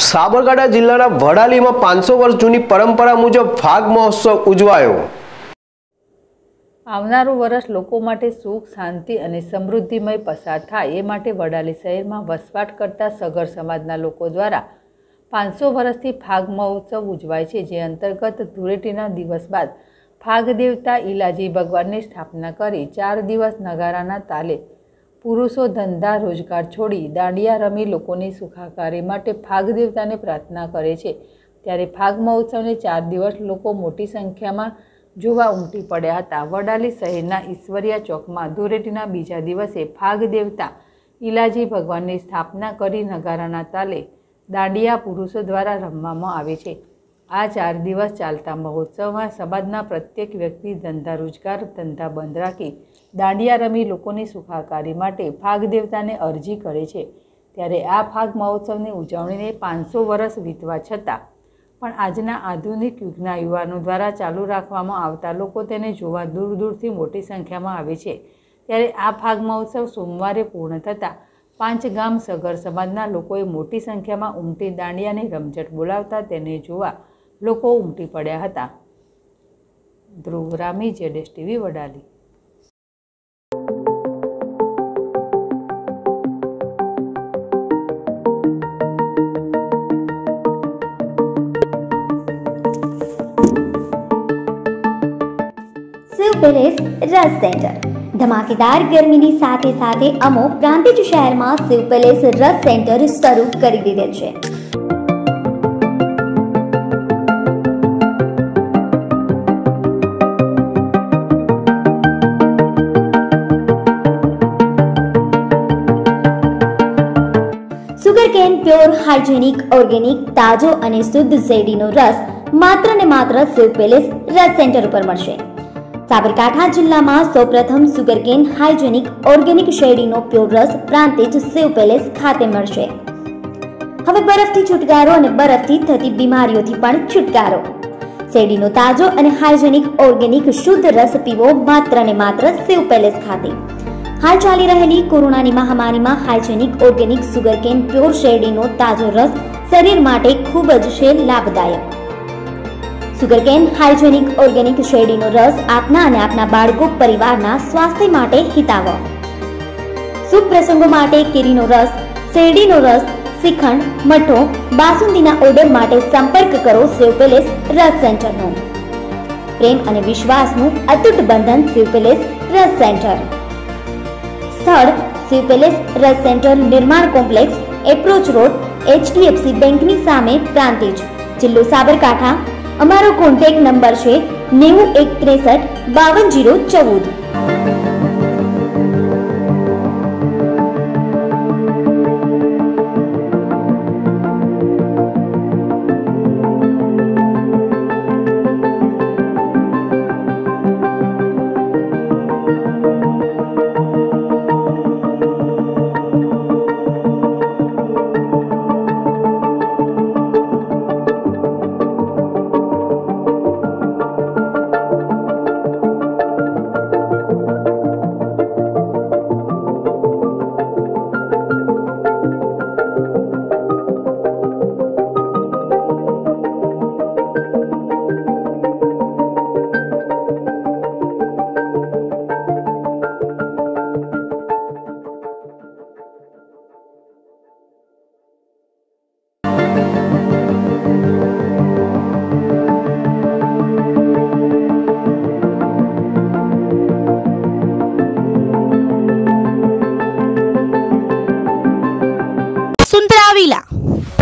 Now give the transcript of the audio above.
સાબરકાંઠા જિલ્લાના વડાલીમાં પાંચસો વર્ષ જૂની પરંપરા મુજબ ફાગ મહોત્સવ ઉજવાયો. આવનારું વર્ષ લોકો માટે સુખ, શાંતિ અને સમૃદ્ધિમય પસાર થાય એ માટે વડાલી શહેરમાં વસવાટ કરતા સગર સમાજના લોકો દ્વારા પાંચસો વર્ષથી ફાગ મહોત્સવ ઉજવાય છે, જે અંતર્ગત ધૂળેટીના દિવસ બાદ ફાગ દેવતા ઈલાજી ભગવાનની સ્થાપના કરી ચાર દિવસ નગારાના તાલે પુરુષો ધંધા રોજગાર છોડી દાંડિયા રમી લોકોની સુખાકારી માટે ફાગ દેવતાને પ્રાર્થના કરે છે. ત્યારે ફાગ મહોત્સવને ચાર દિવસ લોકો મોટી સંખ્યામાં જોવા ઉમટી પડ્યા હતા. વડાલી શહેરના ઈશ્વરિયા ચોકમાં ધૂળેટીના બીજા દિવસે ફાગ દેવતા ઈલાજી ભગવાનની સ્થાપના કરી નગારાના તાલે દાંડિયા પુરુષો દ્વારા રમવામાં આવે છે. આ ચાર દિવસ ચાલતા મહોત્સવમાં સમાજના પ્રત્યેક વ્યક્તિ ધંધા રોજગાર, ધંધા બંધ રાખી દાંડિયા રમી લોકોની સુખાકારી માટે ફાગ દેવતાને અરજી કરે છે. ત્યારે આ ફાગ મહોત્સવની ઉજવણીને પાંચસો વર્ષ વીતવા છતાં પણ આજના આધુનિક યુગના યુવાનો દ્વારા ચાલુ રાખવામાં આવતા લોકો તેને જોવા દૂર દૂરથી મોટી સંખ્યામાં આવે છે. ત્યારે આ ફાગ મહોત્સવ સોમવારે પૂર્ણ થતાં પાંચ ગામ સગર સમાજના લોકોએ મોટી સંખ્યામાં ઉમટી દાંડિયાની રમઝટ બોલાવતા તેને જોવા લોકો ઉમટી પડ્યા હતા. ધ્રુવ રામી, જેડેશ ટીવી, વડાલી. પેલેસ રસ સેન્ટર ધમાકેદાર ગરમીની સાથે સાથે અમો પ્રાંતિજ શહેરમાં શિવ પેલેસ રસ સેન્ટર શરૂ કરી દીધેલ છે. હાઇજેનિક, ઓર્ગેનિક, તાજો અને શુદ્ધ શેરડીનો રસ માત્ર ને માત્ર શિવ પેલેસ રસ સેન્ટર ઉપર મળશે. સાબરકાંઠા જિલ્લામાં સૌપ્રથમ સુગરકેન હાઇજેનિક, ઓર્ગેનિક શેરડીનો પ્યોર રસ પ્રાંતિજ શિવ પેલેસ ખાતે મળશે. હવે બરફથી છુટકારો અને બરફથી થતી બીમારીઓથી પણ છુટકારો. શેરડીનો તાજો અને હાઇજેનિક, ઓર્ગેનિક, શુદ્ધ રસ પીવો માત્ર ને માત્ર શિવ પેલેસ ખાતે. હાલ ચાલી રહેલી કોરોનાની મહામારીમાં હાઇજેનિક, ઓર્ગેનિક સુગરકેન પ્યોર શેરડીનો તાજો રસ શરીર માટે ખૂબ જ છે લાભદાયક. સુગરકેન હાઇજેનિક, ઓર્ગેનિક શેરડીનો રસ આપના અને આપના બાળકો, પરિવારના સ્વાસ્થ્ય માટે હિતાવ શુભ પ્રસંગો માટે કેરીનો રસ, શેરડીનો રસ, શ્રીખંડ, મઠો, બાસુંદીના ઓર્ડર માટે સંપર્ક કરો સેવ પેલેસ રસ સેન્ટરનો. પ્રેમ અને વિશ્વાસનું અતૂટ બંધન સેવ પેલેસ રસ સેન્ટર. સ્થળ શિવ પેલેસ રસ સેન્ટર નિર્માણ કોમ્પ્લેક્સ એપ્રોચ રોડ એચડીએફસી બેંકની સામે પ્રાંતિજ. જિલ્લો સાબરકાંઠા. અમારો કોન્ટેક્ટ નંબર છે નેવું એક ત્રેસઠ બાવન જીરો ચૌદ.